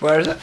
Where is it?